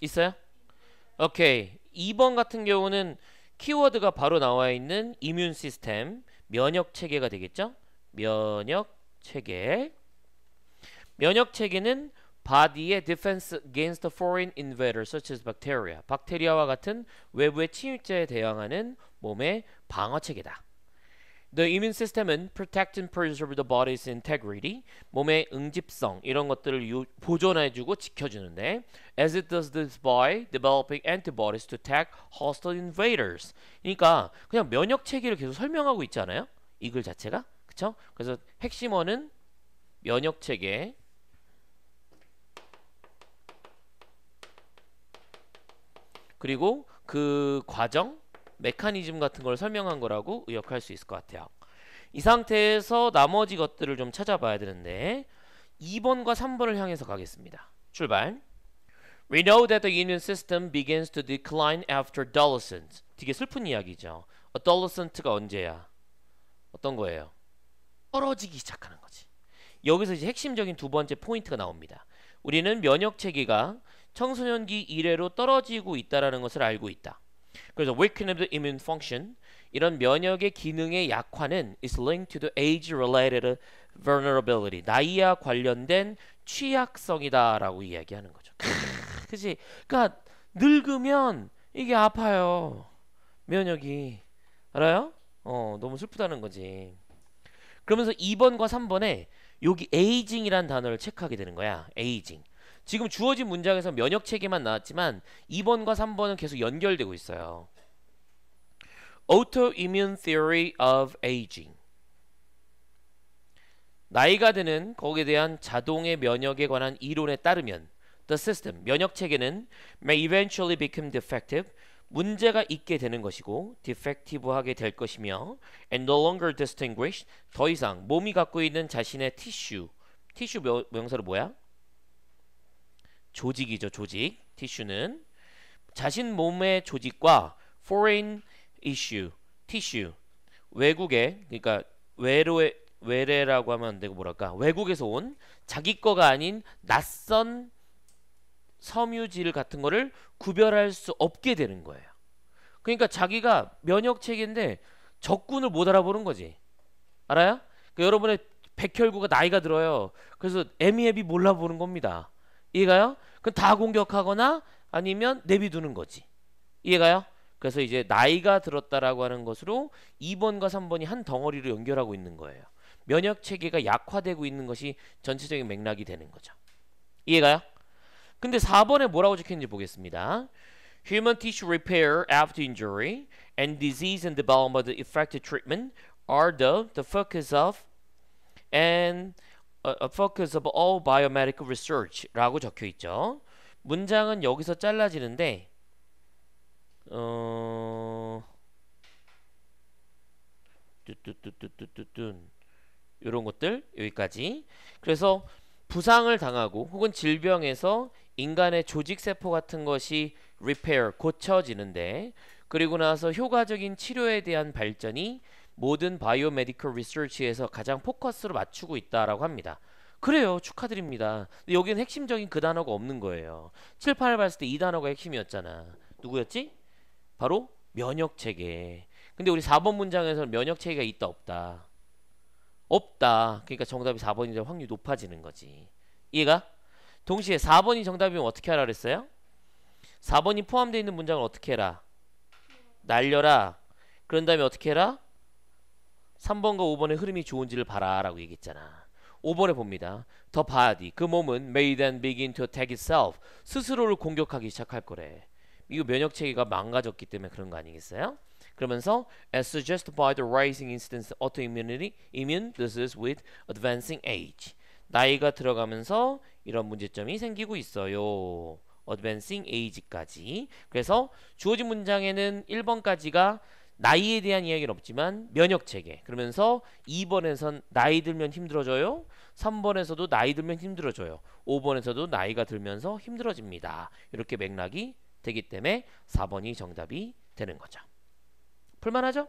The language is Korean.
있어요? 오케이. 2번 같은 경우는 키워드가 바로 나와 있는 이뮨 시스템, 면역 체계가 되겠죠? 면역 체계. 면역 체계는 body의 defense against foreign invaders such as bacteria. 박테리아와 같은 외부의 침입자에 대항하는 몸의 방어 체계다. The immune system은 protect and preserve the body's integrity, 몸의 응집성 이런 것들을 유, 보존해주고 지켜주는데, as it does this by developing antibodies to attack hostile invaders. 그러니까 그냥 면역 체계를 계속 설명하고 있잖아요. 이 글 자체가 그쵸? 그래서 핵심어는 면역 체계. 그리고 그 과정 메커니즘 같은 걸 설명한 거라고 의역할 수 있을 것 같아요. 이 상태에서 나머지 것들을 좀 찾아봐야 되는데 2번과 3번을 향해서 가겠습니다. 출발. We know that the immune system begins to decline after adolescence. 되게 슬픈 이야기죠. adolescent가 언제야? 어떤 거예요? 떨어지기 시작하는 거지. 여기서 이제 핵심적인 두 번째 포인트가 나옵니다. 우리는 면역 체계가 청소년기 이래로 떨어지고 있다라는 것을 알고 있다. 그래서 weakening immune function 이런 면역의 기능의 약화는 is linked to the age-related vulnerability 나이와 관련된 취약성이다라고 이야기하는 거죠. 그지? 그러니까 늙으면 이게 아파요. 면역이 알아요? 어 너무 슬프다는 거지. 그러면서 2번과 3번에 여기 에이징이란 단어를 체크하게 되는 거야. 에이징. 지금 주어진 문장에서 면역 체계만 나왔지만 2번과 3번은 계속 연결되고 있어요. Autoimmune Theory of Aging. 나이가 드는 거기에 대한 자동의 면역에 관한 이론에 따르면 the system 면역 체계는 may eventually become defective 문제가 있게 되는 것이고 defective하게 될 것이며 and no longer distinguish 더 이상 몸이 갖고 있는 자신의 티슈 티슈 명사로 뭐야? 조직이죠 조직 티슈는 자신 몸의 조직과 foreign issue 티슈 외국의 그러니까 외로의 외래라고 하면 안 되고 뭐랄까 외국에서 온 자기 거가 아닌 낯선 섬유질 같은 거를 구별할 수 없게 되는 거예요. 그러니까 자기가 면역 체계인데 적군을 못 알아보는 거지. 알아요? 그러니까 여러분의 백혈구가 나이가 들어요. 그래서 애미애비 몰라보는 겁니다. 이해가요? 그럼 다 공격하거나 아니면 내비두는 거지. 이해가요? 그래서 이제 나이가 들었다라고 하는 것으로 2번과 3번이 한 덩어리로 연결하고 있는 거예요. 면역 체계가 약화되고 있는 것이 전체적인 맥락이 되는 거죠. 이해가요? 근데 4번에 뭐라고 적혀있는지 보겠습니다. Human tissue repair after injury and disease and development effective treatment are the, the focus of and a, a focus of all biomedical research라고 적혀 있죠. 문장은 여기서 잘라지는데 어 뚜뚜뚜뚜뚜뚜 이런 것들 여기까지. 그래서 부상을 당하고 혹은 질병에서 인간의 조직 세포 같은 것이 repair 고쳐지는데 그리고 나서 효과적인 치료에 대한 발전이 모든 biomedical research에서 가장 포커스로 맞추고 있다라고 합니다. 그래요. 축하드립니다. 여기는 핵심적인 그 단어가 없는 거예요. 7, 8을 봤을 때 이 단어가 핵심이었잖아. 누구였지? 바로 면역 체계. 근데 우리 4번 문장에서는 면역 체계가 있다 없다. 없다. 그러니까 정답이 4번이 될 확률이 높아지는 거지. 이해가? 동시에 4번이 정답이면 어떻게 하라 그랬어요? 4번이 포함되어 있는 문장을 어떻게 해라? 날려라. 그런 다음에 어떻게 해라? 3번과 5번의 흐름이 좋은지를 봐라 라고 얘기했잖아. 5번에 봅니다. The body, 그 몸은 may then begin to attack itself. 스스로를 공격하기 시작할 거래. 이거 면역 체계가 망가졌기 때문에 그런 거 아니겠어요? 그러면서 as suggested by the rising incidence of autoimmunity, immune disease with advancing age. 나이가 들어가면서 이런 문제점이 생기고 있어요. advancing age까지. 그래서 주어진 문장에는 1번까지가 나이에 대한 이야기는 없지만 면역 체계. 그러면서 2번에선 나이 들면 힘들어져요. 3번에서도 나이 들면 힘들어져요. 5번에서도 나이가 들면서 힘들어집니다. 이렇게 맥락이 되기 때문에 4번이 정답이 되는 거죠. 풀만하죠?